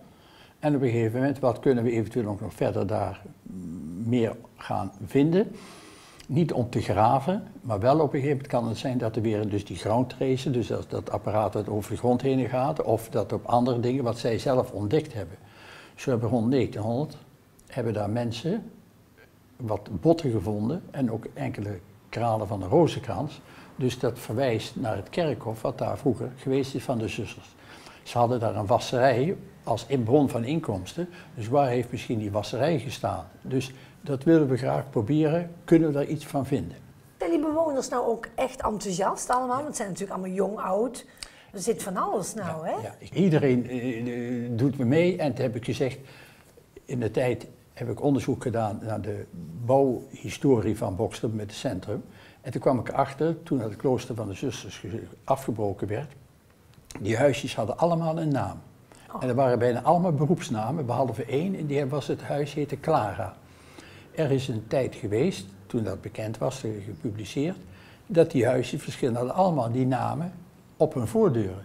En op een gegeven moment, wat kunnen we eventueel ook nog verder daar meer gaan vinden. Niet om te graven, maar wel op een gegeven moment kan het zijn dat er weer dus die ground tracer, dus dat, dat apparaat dat over de grond heen gaat, of dat op andere dingen wat zij zelf ontdekt hebben. Zo hebben rond 1900 hebben daar mensen wat botten gevonden en ook enkele kralen van de rozenkrans. Dus dat verwijst naar het kerkhof wat daar vroeger geweest is van de zusters. Ze hadden daar een wasserij als bron van inkomsten. Dus waar heeft misschien die wasserij gestaan? Dus dat willen we graag proberen. Kunnen we daar iets van vinden? Zijn die bewoners nou ook echt enthousiast allemaal? Want het zijn natuurlijk allemaal jong, oud. Er zit van alles nou, ja, hè? Ja. Iedereen uh, doet me mee. En toen heb ik gezegd, in de tijd heb ik onderzoek gedaan naar de bouwhistorie van Bokstel met het centrum. En toen kwam ik erachter, toen het klooster van de zusters afgebroken werd, die huisjes hadden allemaal een naam. En er waren bijna allemaal beroepsnamen, behalve één, en die was het huis heette Clara. Er is een tijd geweest, toen dat bekend was, gepubliceerd, dat die huisjes verschillend hadden allemaal die namen op hun voordeuren.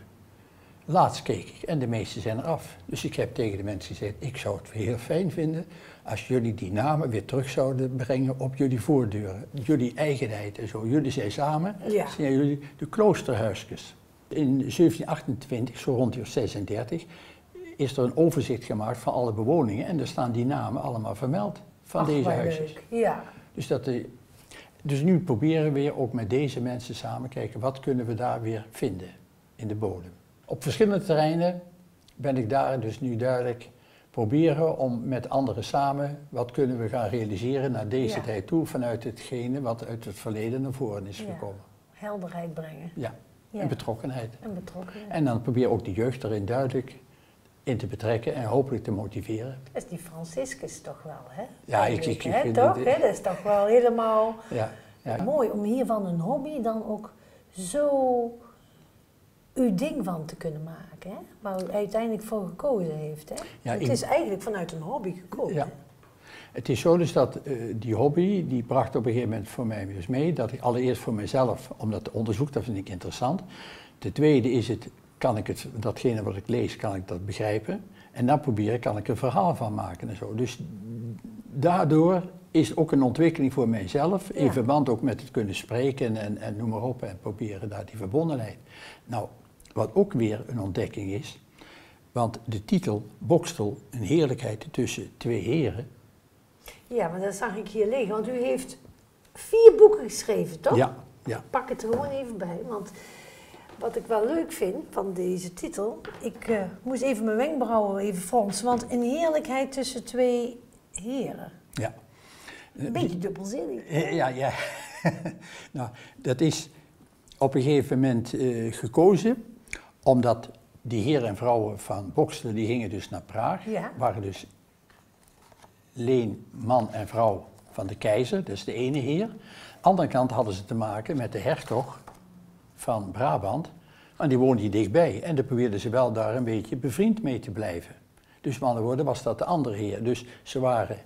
Laatst keek ik en de meeste zijn eraf. Dus ik heb tegen de mensen gezegd, ik zou het heel fijn vinden als jullie die namen weer terug zouden brengen op jullie voordeuren. Jullie eigenheid en zo. Jullie zijn samen, ja. zijn jullie de kloosterhuisjes. In 1728, zo rond de 36, is er een overzicht gemaakt van alle bewoningen en daar staan die namen allemaal vermeld van Ach, deze huisjes. leuk. Ja. Dus, dat de, dus nu proberen we weer ook met deze mensen samen kijken, wat kunnen we daar weer vinden in de bodem. Op verschillende terreinen ben ik daar dus nu duidelijk proberen om met anderen samen, wat kunnen we gaan realiseren naar deze Ja. tijd toe, vanuit hetgene wat uit het verleden naar voren is Ja. gekomen. Helderheid brengen. Ja, Ja. en betrokkenheid. En betrokkenheid. En dan probeer ook de jeugd erin duidelijk in te betrekken en hopelijk te motiveren. Dat is die Franciscus toch wel, hè? Ja, ik- ik- ik hè? vind toch? het-? Dat is toch wel helemaal Ja, ja. mooi om hier van een hobby dan ook zo uw ding van te kunnen maken, hè? Waar u uiteindelijk voor gekozen heeft, hè? Ja, het is eigenlijk vanuit een hobby gekomen. Ja. Het is zo dus dat eh, die hobby, die bracht op een gegeven moment voor mij dus mee, dat ik allereerst voor mezelf, om dat te onderzoeken, dat vind ik interessant. Ten tweede is het, kan ik het, datgene wat ik lees, kan ik dat begrijpen. En dan proberen, kan ik een verhaal van maken en zo. Dus daardoor is ook een ontwikkeling voor mijzelf, in Ja. verband ook met het kunnen spreken en, en noem maar op, en proberen daar die verbondenheid. Nou, wat ook weer een ontdekking is, want de titel Bokstel, een heerlijkheid tussen twee heren, Ja, maar dat zag ik hier liggen, want u heeft vier boeken geschreven, toch? Ja, ja. Ik pak het er gewoon even bij, want wat ik wel leuk vind van deze titel, ik eh, moest even mijn wenkbrauwen even fronsen, want een heerlijkheid tussen twee heren. Ja. Een beetje dubbelzinnig. Eh, Ja, ja. nou, dat is op een gegeven moment eh, gekozen, omdat die heren en vrouwen van Bokselen, die gingen dus naar Praag, Ja. waren dus leen man en vrouw van de keizer, dat is de ene heer. Aan de andere kant hadden ze te maken met de hertog van Brabant, en die woonde hier dichtbij. En daar probeerden ze wel daar een beetje bevriend mee te blijven. Dus met andere woorden was dat de andere heer. Dus ze waren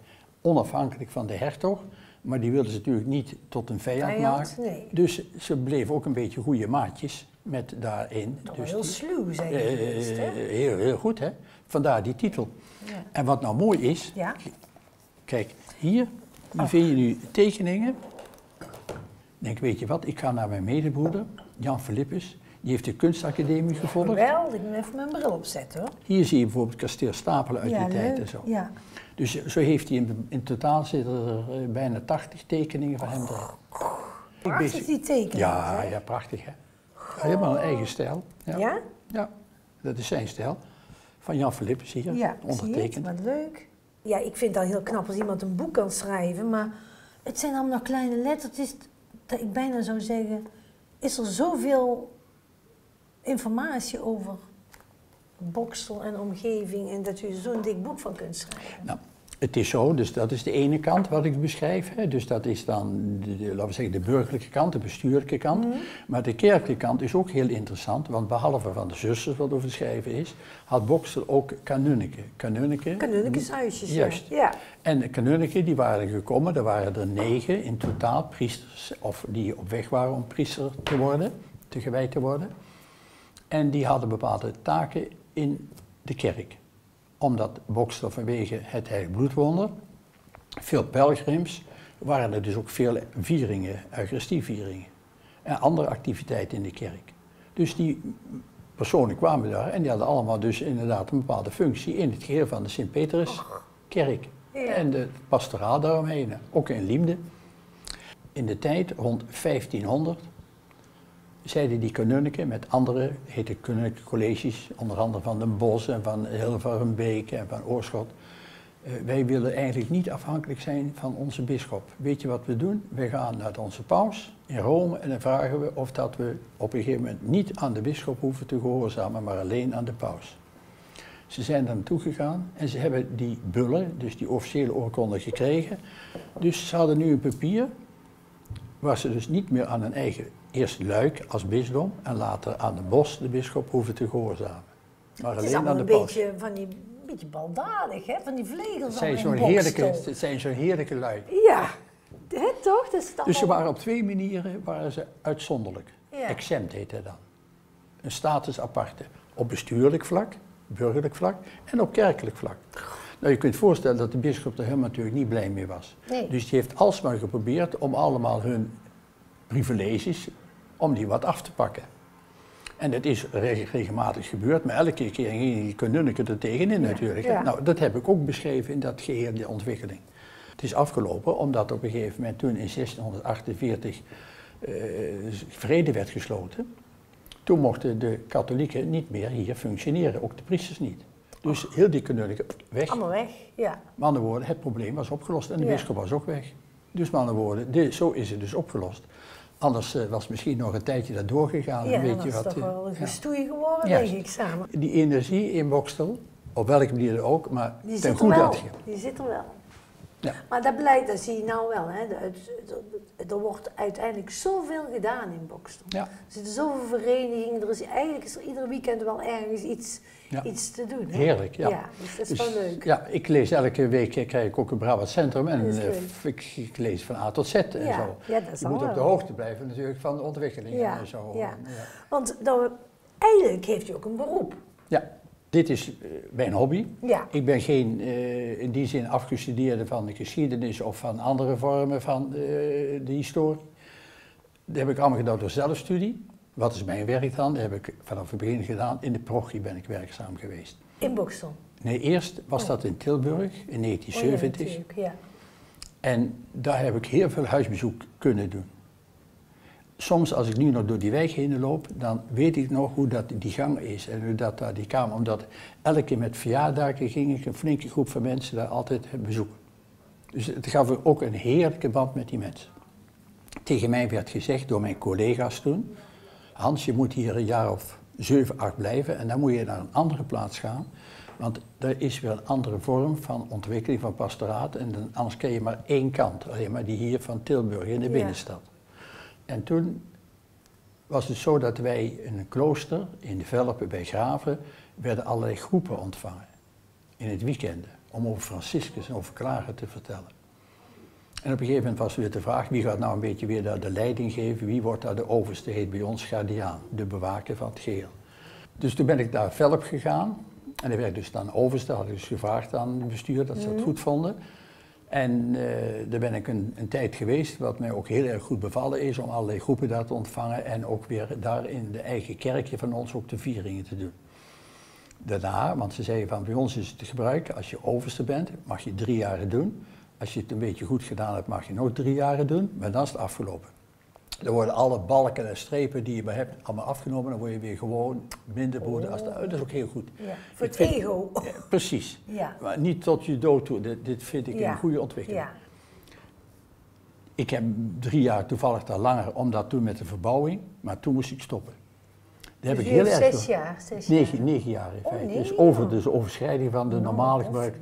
onafhankelijk van de hertog, maar die wilden ze natuurlijk niet tot een vijand, Vijand, maken. nee. Dus ze bleven ook een beetje goede maatjes met daarin. Toch dus heel die- sluw zijn eh, die geweest, hè? heel, heel goed, hè? Vandaar die titel. Ja. En wat nou mooi is, Ja? kijk, hier, hier vind je nu tekeningen. Ik denk, weet je wat, ik ga naar mijn medebroeder, Jan Philippus. Die heeft de kunstacademie gevolgd. Wel, ik moet even mijn bril opzetten hoor. Hier zie je bijvoorbeeld kasteel Stapelen uit ja, die tijd en zo. Ja. Dus zo heeft hij in, in totaal zitten er eh, bijna 80 tekeningen van hem erin. Prachtig die tekeningen. Ja, hè? ja, prachtig hè. Helemaal een eigen stijl. Ja. Ja? Ja, dat is zijn stijl. Van Jan Philippus hier, Ja, zie je het? ondertekend. Wat leuk. Ja, ik vind het al heel knap als iemand een boek kan schrijven, maar het zijn allemaal kleine lettertjes. Dat ik bijna zou zeggen, is er zoveel informatie over Boksel en omgeving en dat u zo'n dik boek van kunt schrijven. Nou, het is zo, dus dat is de ene kant wat ik beschrijf. Hè. Dus dat is dan, de, de- laten we zeggen, de burgerlijke kant, de bestuurlijke kant. Mhm. Maar de kerkelijke kant is ook heel interessant, want behalve van de zusters wat over te schrijven is, had Boksel ook kanunniken. Kanunniken, Kanunnikenshuisjes, ja. Juist. Ja. En de kanunniken die waren gekomen, er waren er negen in totaal priesters, of die op weg waren om priester te worden, te gewijd te worden. En die hadden bepaalde taken in de kerk. Omdat Boksel vanwege het heilig bloedwonder, veel pelgrims, waren er dus ook veel vieringen, eucharistievieringen. En andere activiteiten in de kerk. Dus die personen kwamen daar en die hadden allemaal dus inderdaad een bepaalde functie in het geheel van de Sint-Peterskerk. Ja. En de pastoraal daaromheen, ook in Liemde. In de tijd, rond 1500, zeiden die kanunniken met andere, heette kanunniken colleges, onder andere van Den Bosch en van Hilvarenbeek en van Oorschot. eh, wij willen eigenlijk niet afhankelijk zijn van onze bisschop. Weet je wat we doen? Wij gaan naar onze paus in Rome en dan vragen we of dat we op een gegeven moment niet aan de bisschop hoeven te gehoorzamen, maar alleen aan de paus. Ze zijn daar naartoe gegaan en ze hebben die bullen, dus die officiële oorkonde gekregen. Dus ze hadden nu een papier waar ze dus niet meer aan hun eigen eerst luik als bisdom en later aan de bos, de bisschop, hoeven te gehoorzamen. Maar Het is alleen aan de een paus. beetje van die beetje baldadig, hè? Van die vlegels Het zijn zo'n heerlijke, het zijn zo'n heerlijke lui. Ja, hè, toch? Het Dus ze waren op twee manieren waren ze uitzonderlijk. Ja. Exempt heet dat dan. Een status aparte. Op bestuurlijk vlak, burgerlijk vlak en op kerkelijk vlak. Nou, je kunt je voorstellen dat de bisschop er helemaal natuurlijk niet blij mee was. Nee. Dus die heeft alsmaar geprobeerd om allemaal hun privileges, om die wat af te pakken. En dat is reg- regelmatig gebeurd, maar elke keer gingen die kanunniken er tegenin natuurlijk. ja. Nou, dat heb ik ook beschreven in dat geheel, die ontwikkeling. Het is afgelopen omdat op een gegeven moment toen in 1648 eh, vrede werd gesloten. Toen mochten de katholieken niet meer hier functioneren, ook de priesters niet. Dus heel die kanunniken weg. Allemaal weg, ja. Met andere woorden, het probleem was opgelost en de Ja. bisschop was ook weg. Dus met andere woorden, de- zo is het dus opgelost. Anders eh, was misschien nog een tijdje dat doorgegaan. Ja, weet dat je is wat, toch eh, wel een gestoei geworden, denk ik, samen. Die energie in Bokstel, op welke manier ook, maar Die ten zit er goede wel. had je. Die zit er wel. Ja. Maar dat blijkt, dat zie je nou wel, hè. er wordt uiteindelijk zoveel gedaan in Bokstel. Ja. Er zitten zoveel verenigingen, er is, eigenlijk is er ieder weekend wel ergens iets, Ja. iets te doen. hè. Heerlijk, ja. Ja, dus dat is Dus, wel leuk. Ja, ik lees elke week, krijg ik ook een Brabant Centrum en eh, ik, ik lees van A tot Z en Ja, zo. ja, dat is je moet op de hoogte blijven natuurlijk van de ontwikkelingen en zo. ja. Ja. Want dan, eigenlijk heeft u ook een beroep. Ja, dit is eh, mijn hobby. Ja. Ik ben geen eh, in die zin afgestudeerde van de geschiedenis of van andere vormen van de historie. Dat heb ik allemaal gedaan door zelfstudie. Wat is mijn werk dan? Dat heb ik vanaf het begin gedaan. In de parochie ben ik werkzaam geweest. In Bokstel. Nee, eerst was dat in Tilburg in Oh ja, 1970. ja. En daar heb ik heel veel huisbezoek kunnen doen. Soms als ik nu nog door die wijk heen loop, dan weet ik nog hoe dat die gang is en hoe dat daar die kamer. Omdat elke keer met verjaardagen ging ik een flinke groep van mensen daar altijd bezoeken. Dus het gaf ook een heerlijke band met die mensen. Tegen mij werd gezegd door mijn collega's toen, Hans, je moet hier een jaar of zeven, acht blijven en dan moet je naar een andere plaats gaan. Want er is weer een andere vorm van ontwikkeling van pastoraat en dan, anders ken je maar één kant, alleen maar die hier van Tilburg in de binnenstad. En toen was het zo dat wij in een klooster in de Velpen bij Graven werden allerlei groepen ontvangen in het weekend om over Franciscus en over Klagen te vertellen. En op een gegeven moment was weer de vraag, wie gaat nou een beetje weer daar de leiding geven, wie wordt daar de overste, heet bij ons Gardiaan, de bewaker van het geheel. Dus toen ben ik daar Velp gegaan en er werd dus dan overste, had ik dus gevraagd aan het bestuur dat ze het mhm. goed vonden. En uh, daar ben ik een, een, tijd geweest, wat mij ook heel erg goed bevallen is, om allerlei groepen daar te ontvangen en ook weer daar in de eigen kerkje van ons ook de vieringen te doen. Daarna, want ze zeiden van bij ons is het te gebruiken, als je overste bent, mag je drie jaren doen. Als je het een beetje goed gedaan hebt, mag je nog drie jaren doen, maar dan is het afgelopen. Dan worden alle balken en strepen die je maar hebt allemaal afgenomen. Dan word je weer gewoon minder broeder. Als dat is ook heel goed. Ja, voor het ego. precies. Ja. Maar niet tot je dood toe. Dit, dit vind ik een goede ontwikkeling. Ja. Ik heb drie jaar toevallig daar langer, omdat toen met de verbouwing. Maar toen moest ik stoppen. Daar heb ik heel erg zes jaar, zes negen, jaar. Negen jaar in oh, feite. dus over dus overschrijding van de oh, normale gebruik.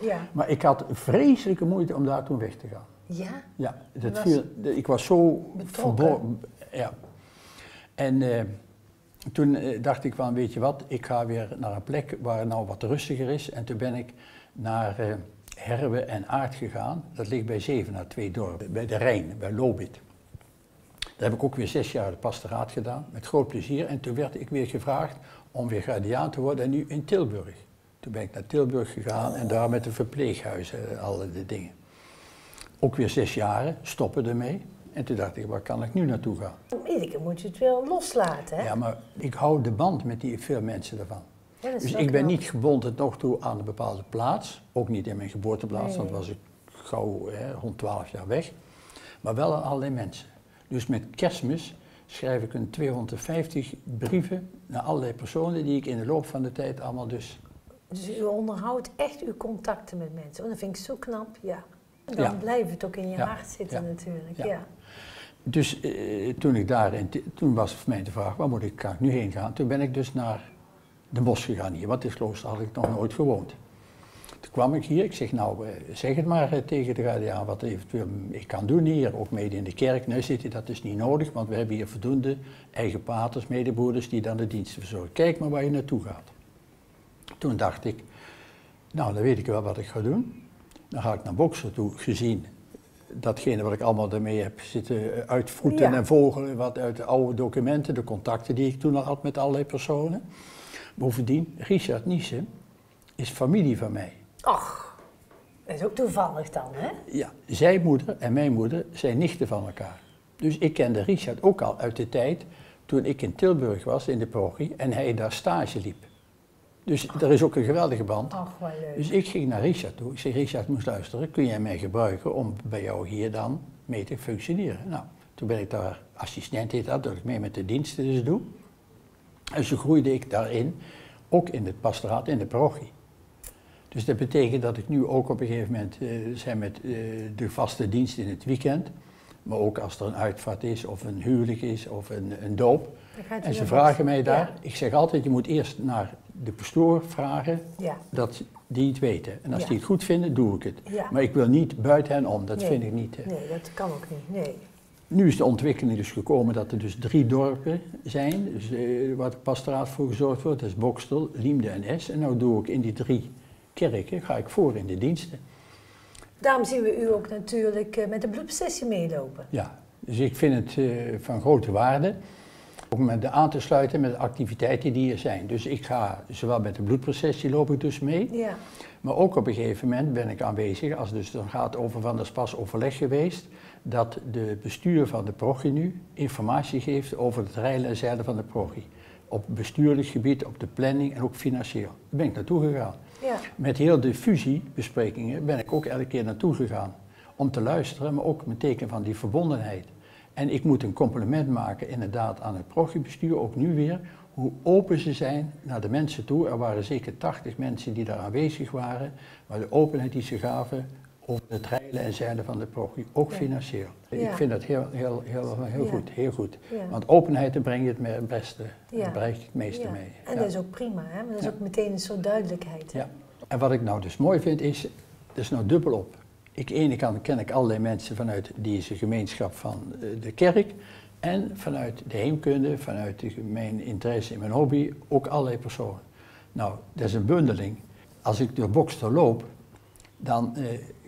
Ja. Maar ik had vreselijke moeite om daar toen weg te gaan. Ja? Ja, dat viel, ik was zo verborgen. Ja. En uh, toen uh, dacht ik van, weet je wat, ik ga weer naar een plek waar het nou wat rustiger is. En toen ben ik naar uh, Herwe en Aard gegaan. Dat ligt bij Zevenaar, twee dorpen, bij de Rijn, bij Lobit. Daar heb ik ook weer zes jaar de pastoraat gedaan, met groot plezier. En toen werd ik weer gevraagd om weer guardiaan te worden, en nu in Tilburg. Toen ben ik naar Tilburg gegaan en daar met de verpleeghuizen, alle de dingen. Ook weer zes jaren, stoppen ermee. En toen dacht ik, waar kan ik nu naartoe gaan? Iedere keer moet je het wel loslaten, hè? Ja, maar ik hou de band met die veel mensen ervan. dus ik ben niet gebonden nog toe aan een bepaalde plaats. Ook niet in mijn geboorteplaats, want was ik gauw hè, rond 12 jaar weg. Maar wel aan allerlei mensen. Dus met kerstmis schrijf ik een 250 brieven naar allerlei personen die ik in de loop van de tijd allemaal dus... Dus u onderhoudt echt uw contacten met mensen. Oh, dat vind ik zo knap, ja. Dan ja. blijft het ook in je hart zitten natuurlijk, ja. Dus eh, toen ik daar, in, toen was voor mij de vraag, waar moet ik, kan ik nu heen gaan? Toen ben ik dus naar de bos gegaan hier, want in klooster had ik nog nooit gewoond. Toen kwam ik hier, ik zeg nou, eh, zeg het maar eh, tegen de ja, wat eventueel ik kan doen hier, ook mede in de kerk. Nee, zit hij, dat is niet nodig, want we hebben hier voldoende eigen paters, medebroeders die dan de diensten verzorgen. Kijk maar waar je naartoe gaat. Toen dacht ik, nou dan weet ik wel wat ik ga doen. Dan ga ik naar Boxer toe, gezien datgene wat ik allemaal daarmee heb zitten uitvoeten en vogelen, wat uit de oude documenten, de contacten die ik toen al had met allerlei personen. Bovendien, Richard Niesen is familie van mij. Ach, dat is ook toevallig dan, hè? Ja, zijn moeder en mijn moeder zijn nichten van elkaar. Dus ik kende Richard ook al uit de tijd toen ik in Tilburg was, in de parochie, en hij daar stage liep. Dus er is ook een geweldige band. Ach, wel leuk. Dus ik ging naar Richard toe. Ik zei, Richard, moest luisteren, kun jij mij gebruiken om bij jou hier dan mee te functioneren? Nou, toen ben ik daar assistent, heet dat, dat ik mee met de diensten dus doe. En zo groeide ik daarin, ook in het pastoraat, in de parochie. Dus dat betekent dat ik nu ook op een gegeven moment uh, zijn met uh, de vaste dienst in het weekend. Maar ook als er een uitvaart is, of een huwelijk is, of een, een doop. En ze vragen mij daar. Ik zeg altijd, je moet eerst naar de pastoor vragen ja. dat die het weten. En als die het goed vinden, doe ik het. Maar ik wil niet buiten hen om, dat vind ik niet. Nee, dat kan ook niet. Nee. Nu is de ontwikkeling dus gekomen dat er dus drie dorpen zijn, dus, uh, waar de pastoraat voor gezorgd wordt. Dat is Bokstel, Liemde en Es. En nu doe ik in die drie kerken, ga ik voor in de diensten. Daarom zien we u ook natuurlijk eh, met de bloedprocessie meelopen. Ja, dus ik vind het uh, van grote waarde om met de aan te sluiten met de activiteiten die er zijn. Dus ik ga zowel met de bloedprocessie loop ik dus mee, ja. maar ook op een gegeven moment ben ik aanwezig, als dus dan gaat over van, dat pas overleg geweest, dat de bestuur van de progie nu informatie geeft over het rijden en zeilen van de progie. Op bestuurlijk gebied, op de planning en ook financieel. Daar ben ik naartoe gegaan. Ja. Met heel de fusiebesprekingen ben ik ook elke keer naartoe gegaan. Om te luisteren, maar ook met teken van die verbondenheid. En ik moet een compliment maken inderdaad aan het progiebestuur, ook nu weer, hoe open ze zijn naar de mensen toe. Er waren zeker 80 mensen die daar aanwezig waren, maar de openheid die ze gaven over het reilen en zeilen van de parochie, ook Ja. financieel. Ik vind dat heel, heel, heel, heel Ja. goed, heel goed. Want openheid, daar breng je het beste, daar bereik je het meeste Ja. mee. En dat is ook prima, hè? maar dat is ook meteen een soort duidelijkheid. hè? Ja. En wat ik nou dus mooi vind is, dat is nou dubbel op. Ik, de ene kant ken ik allerlei mensen vanuit deze gemeenschap van eh, de kerk en vanuit de heemkunde, vanuit de- mijn interesse in mijn hobby, ook allerlei personen. Nou, dat is een bundeling. Als ik door Bokstel loop, dan eh,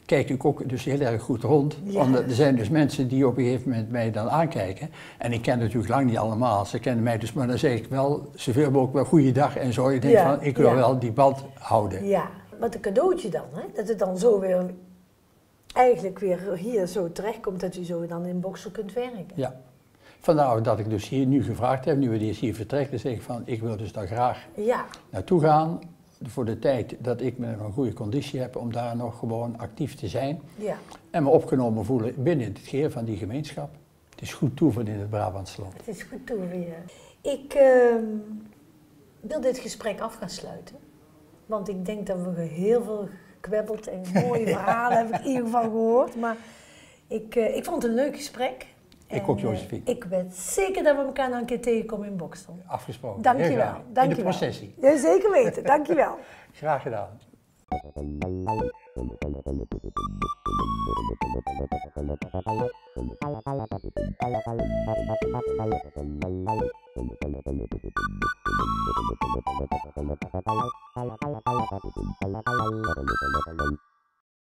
kijk ik ook dus heel erg goed rond. Ja. Omdat er zijn dus mensen die op een gegeven moment mij dan aankijken. En ik ken natuurlijk lang niet allemaal, ze kennen mij dus, maar dan zeg ik wel zoveel mogelijk wel goeiedag en zo. Ik denk Ja, van, ik wil ja. wel die band houden. Ja, wat een cadeautje dan, hè? dat het dan zo weer, eigenlijk weer hier zo terechtkomt dat u zo dan in Boksel kunt werken. Ja. Vandaar dat ik dus hier nu gevraagd heb, nu we dus hier vertrekken, zeg ik van ik wil dus daar graag Ja, naartoe gaan voor de tijd dat ik me een goede conditie heb om daar nog gewoon actief te zijn ja, en me opgenomen voelen binnen het geheel van die gemeenschap. Het is goed toeven in het Brabantsland. het is goed toe weer. Ik ehm, wil dit gesprek af gaan sluiten, want ik denk dat we heel veel gekwebbeld en mooie verhalen heb ik in ieder geval gehoord. Maar ik, eh, ik vond het een leuk gesprek. Ik En, ook, eh, Josephine. ik weet zeker dat we elkaar nog een keer tegenkomen in Boksel. Afgesproken. Heel Dankjewel. graag. In de processie. Ja, zeker weten, dankjewel. Graag gedaan. Thank you.